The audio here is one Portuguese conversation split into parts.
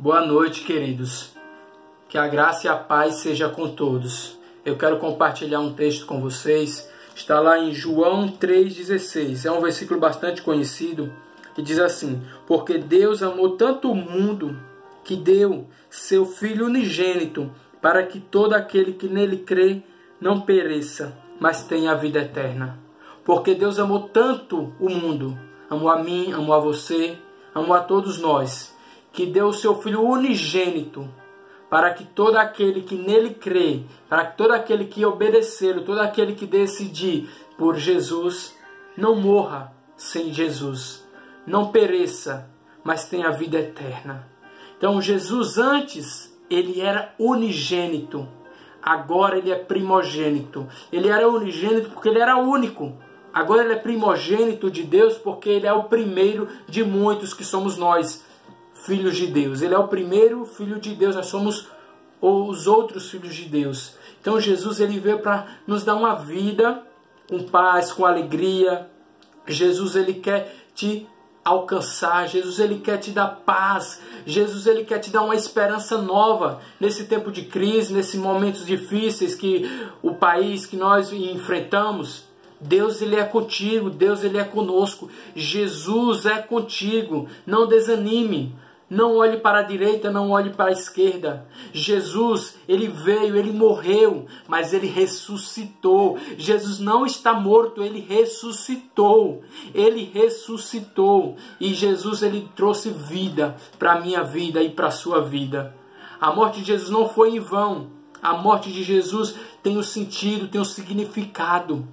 Boa noite, queridos. Que a graça e a paz seja com todos. Eu quero compartilhar um texto com vocês. Está lá em João 3,16. É um versículo bastante conhecido que diz assim: Porque Deus amou tanto o mundo que deu seu Filho unigênito, para que todo aquele que nele crê não pereça, mas tenha a vida eterna. Porque Deus amou tanto o mundo, amou a mim, amou a você, amou a todos nós que deu o seu Filho unigênito, para que todo aquele que nele crê, para que todo aquele que obedecer, todo aquele que decidir por Jesus, não morra sem Jesus, não pereça, mas tenha vida eterna. Então, Jesus antes, ele era unigênito, agora ele é primogênito. Ele era unigênito porque ele era único. Agora ele é primogênito de Deus porque ele é o primeiro de muitos que somos nós filhos de Deus. Ele é o primeiro filho de Deus, nós somos os outros filhos de Deus. Então Jesus ele veio para nos dar uma vida com paz, com alegria. Jesus ele quer te alcançar, Jesus ele quer te dar paz, Jesus ele quer te dar uma esperança nova nesse tempo de crise, nesses momentos difíceis que o país que nós enfrentamos. Deus ele é contigo, Deus ele é conosco, Jesus é contigo. Não desanime. Não olhe para a direita, não olhe para a esquerda. Jesus, ele veio, ele morreu, mas ele ressuscitou. Jesus não está morto, ele ressuscitou. Ele ressuscitou e Jesus ele trouxe vida para a minha vida e para a sua vida. A morte de Jesus não foi em vão. A morte de Jesus tem um sentido, tem um significado.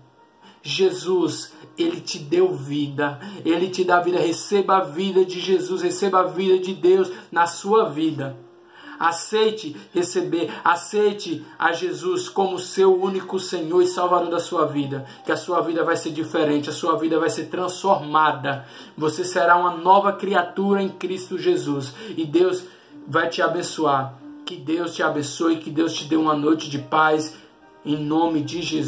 Jesus, ele te deu vida, ele te dá vida. Receba a vida de Jesus, receba a vida de Deus na sua vida. Aceite receber, aceite a Jesus como seu único Senhor e Salvador da sua vida. Que a sua vida vai ser diferente, a sua vida vai ser transformada. Você será uma nova criatura em Cristo Jesus e Deus vai te abençoar. Que Deus te abençoe, que Deus te dê uma noite de paz em nome de Jesus.